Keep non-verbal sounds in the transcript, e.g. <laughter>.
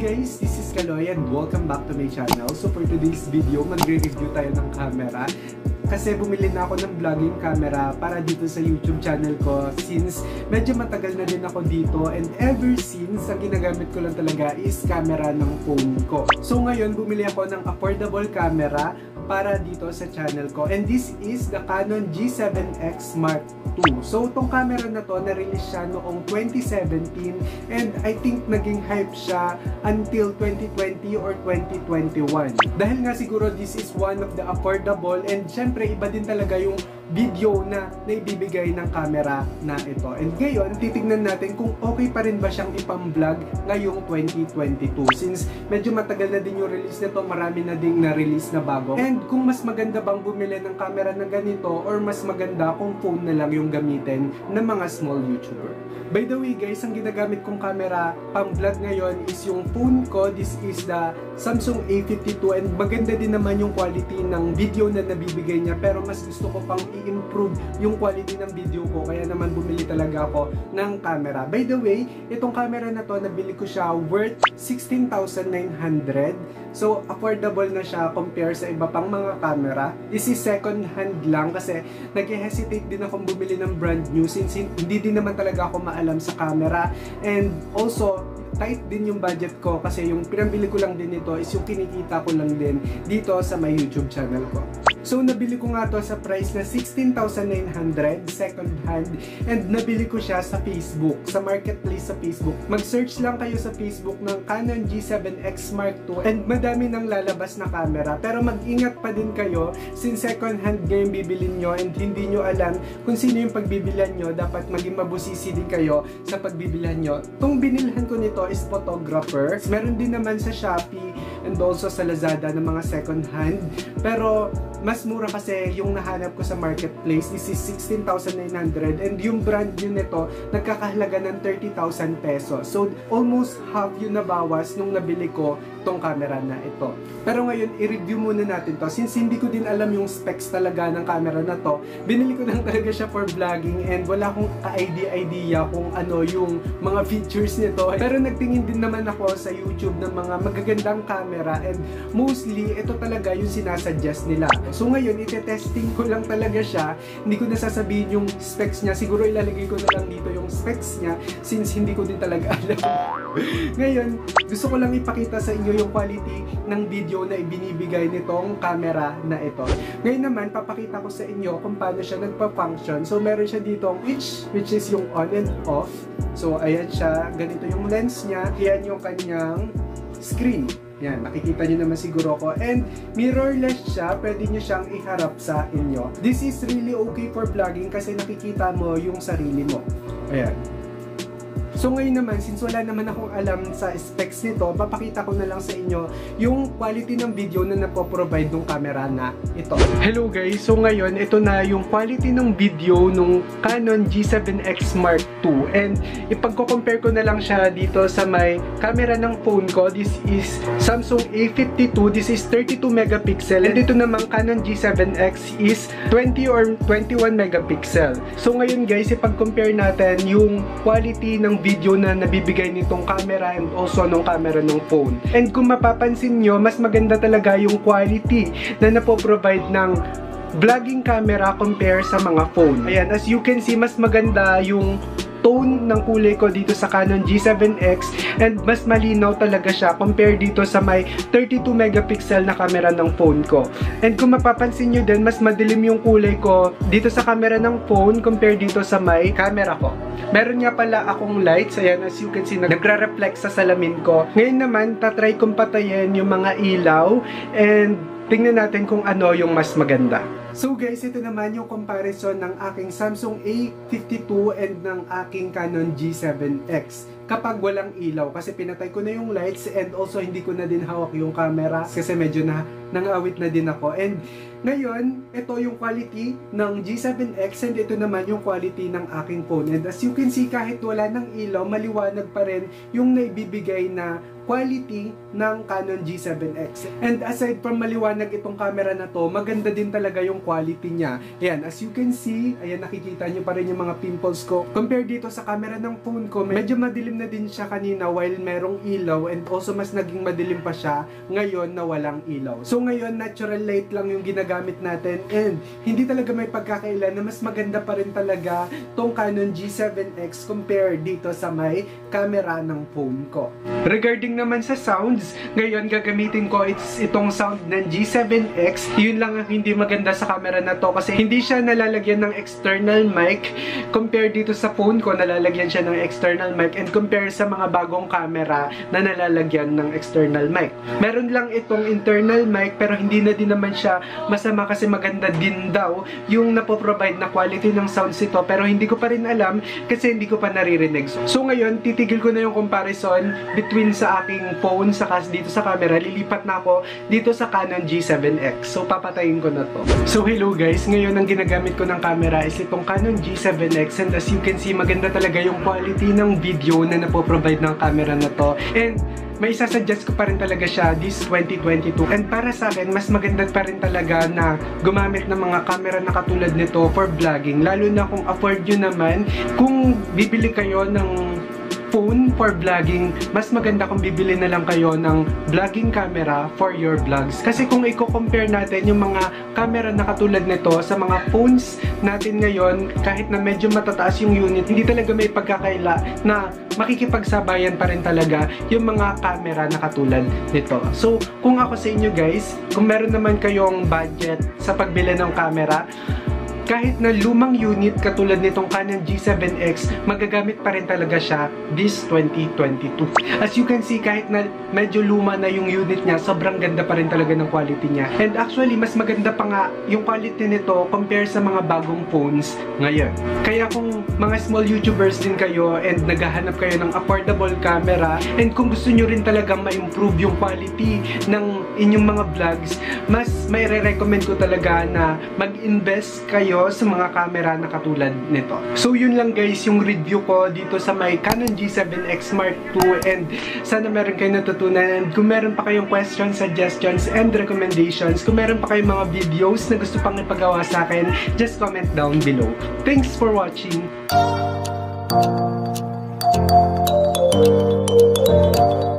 guys, this is Kaloy and welcome back to my channel. So for today's video, magre-review tayo ng camera. Kasi bumili na ako ng vlogging camera para dito sa YouTube channel ko since medyo matagal na din ako dito and ever since, ang ginagamit ko lang talaga is camera ng phone ko. So ngayon, bumili ako ng affordable camera para dito sa channel ko. And this is the Canon G7X Mark II. So itong camera na to, na-release siya noong 2017 and I think naging hype siya until 2020 or 2021. Dahil nga siguro this is one of the affordable and syempre iba din talaga yung video na naibibigay ng camera na ito. And ngayon, titignan natin kung okay pa rin ba siyang ipam-vlog ngayong 2022. Since medyo matagal na din yung release nito, marami na ding na-release na bago. And kung mas maganda bang bumili ng camera na ganito or mas maganda kung phone na lang yung gamitin ng mga small YouTuber. By the way guys, ang ginagamit kong camera pang-vlog ngayon is yung phone ko. This is the Samsung A52 and maganda din naman yung quality ng video na nabibigay niya pero mas gusto ko pang i-improve yung quality ng video ko kaya naman bumili talaga ako ng camera. By the way, itong camera na to nabili ko siya worth 16,900 so affordable na siya compare sa iba pang mga camera. This is second hand lang kasi nag-hesitate din akong bumili ng brand new since hindi din naman talaga ako maalam sa camera and also tight din yung budget ko kasi yung pinambili ko lang din ito is yung kinikita ko lang din dito sa my YouTube channel ko. So, nabili ko nga to sa price na 16,900 second hand and nabili ko siya sa Facebook, sa marketplace sa Facebook. Mag-search lang kayo sa Facebook ng Canon G7X Mark II and madami nang lalabas na camera. Pero mag-ingat pa din kayo since second hand game bibilin nyo and hindi nyo alam kung sino yung pagbibilan nyo. Dapat maging mabusisi din kayo sa pagbibilan nyo. Itong binilhan ko nito is photographer. Meron din naman sa Shopee and also sa Lazada ng mga second hand. Pero mas mura kasi yung nahanap ko sa marketplace is 16,900 and yung brand new nito nagkakahalaga ng 30,000 pesos. So almost half yun nabawas nung nabili ko tong camera na ito. Pero ngayon i-review muna natin to since hindi ko din alam yung specs talaga ng camera na to. Binili ko lang <laughs> talaga siya for vlogging and wala akong ka-idea kung ano yung mga features nito. <laughs> Pero nagtingin din naman ako sa YouTube ng mga magagandang camera and mostly ito talaga yung sinasuggest nila. So ngayon, ite-testing ko lang talaga siya. Hindi ko nasasabihin yung specs niya. Siguro ilalagay ko na lang dito yung specs niya since hindi ko din talaga <laughs> alam. ngayon, gusto ko lang ipakita sa inyo yung quality ng video na ibinibigay nitong camera na ito. Ngayon naman, papakita ko sa inyo kung paano siya nagpa-function. So meron siya dito which, which is yung on and off. So ayan siya, ganito yung lens niya. Yan yung kanyang screen. Yan, nakikita nyo naman siguro ko. And mirrorless siya, pwede nyo siyang iharap sa inyo. This is really okay for vlogging kasi nakikita mo yung sarili mo. Ayan. So ngayon naman, since wala naman akong alam sa specs nito, papakita ko na lang sa inyo yung quality ng video na napoprovide ng camera na ito. Hello guys! So ngayon, ito na yung quality ng video ng Canon G7X Mark II. And ipagko-compare ko na lang siya dito sa may camera ng phone ko. This is Samsung A52. This is 32 megapixel. And dito naman Canon G7X is 20 or 21 megapixel. So ngayon guys, ipag-compare natin yung quality ng video na nabibigay nitong camera and also ng camera ng phone. And kung mapapansin nyo, mas maganda talaga yung quality na napoprovide ng vlogging camera compare sa mga phone. Ayan, as you can see, mas maganda yung tone ng kulay ko dito sa Canon G7X and mas malinaw talaga siya compare dito sa may 32 megapixel na camera ng phone ko. And kung mapapansin nyo din, mas madilim yung kulay ko dito sa camera ng phone compare dito sa may camera ko. Meron nga pala akong lights, ayan as you can see, nagre-reflect sa salamin ko. Ngayon naman, tatry kong patayin yung mga ilaw and tingnan natin kung ano yung mas maganda. So guys, ito naman yung comparison ng aking Samsung A52 and ng aking Canon G7X kapag walang ilaw kasi pinatay ko na yung lights and also hindi ko na din hawak yung camera kasi medyo na nangawit na din ako and ngayon, ito yung quality ng G7X and ito naman yung quality ng aking phone and as you can see kahit wala ng ilaw, maliwanag pa rin yung naibibigay na quality ng Canon G7X. And aside from maliwanag itong camera na to, maganda din talaga yung quality niya. Ayan, as you can see, ayan nakikita nyo pa rin yung mga pimples ko. Compare dito sa camera ng phone ko, medyo madilim na din siya kanina while merong ilaw and also mas naging madilim pa siya ngayon na walang ilaw. So ngayon natural light lang yung ginagamit natin and hindi talaga may pagkakailan na mas maganda pa rin talaga tong Canon G7X compare dito sa may camera ng phone ko. Regarding naman sa sounds, ngayon gagamitin ko it's itong sound ng G7X. Yun lang ang hindi maganda sa camera na to kasi hindi siya nalalagyan ng external mic compare dito sa phone ko nalalagyan siya ng external mic and compare sa mga bagong camera na nalalagyan ng external mic. Meron lang itong internal mic pero hindi na din naman siya masama kasi maganda din daw yung napoprovide na quality ng sounds ito pero hindi ko pa rin alam kasi hindi ko pa naririnig. So ngayon, titigil ko na yung comparison between sa aking phone sa dito sa camera. Lilipat na ako dito sa Canon G7X. So papatayin ko na to. So hello guys, ngayon ang ginagamit ko ng camera is itong Canon G7X and as you can see, maganda talaga yung quality ng video na napoprovide ng camera na to. And may isasuggest ko pa rin talaga siya this 2022. And para sa akin, mas maganda pa rin talaga na gumamit ng mga camera na katulad nito for vlogging. Lalo na kung afford nyo naman, kung bibili kayo ng phone for vlogging, mas maganda kung bibili na lang kayo ng vlogging camera for your vlogs. Kasi kung i-compare natin yung mga camera na katulad nito sa mga phones natin ngayon, kahit na medyo matataas yung unit, hindi talaga may pagkakaila na makikipagsabayan pa rin talaga yung mga camera na katulad nito. So, kung ako sa inyo guys, kung meron naman kayong budget sa pagbili ng camera, kahit na lumang unit katulad nitong Canon G7X, magagamit pa rin talaga siya this 2022. As you can see, kahit na medyo luma na yung unit niya, sobrang ganda pa rin talaga ng quality niya. And actually, mas maganda pa nga yung quality nito compare sa mga bagong phones ngayon. Kaya kung mga small YouTubers din kayo and naghahanap kayo ng affordable camera and kung gusto nyo rin talagang ma-improve yung quality ng inyong mga vlogs, mas may re-recommend ko talaga na mag-invest kayo sa mga camera na katulad nito. So yun lang guys yung review ko dito sa my Canon G7X Mark II and sana meron kayo natutunan and kung meron pa kayong questions, suggestions, and recommendations, kung meron pa kayong mga videos na gusto pang ipagawa sa akin, just comment down below. Thanks for watching! Thank you.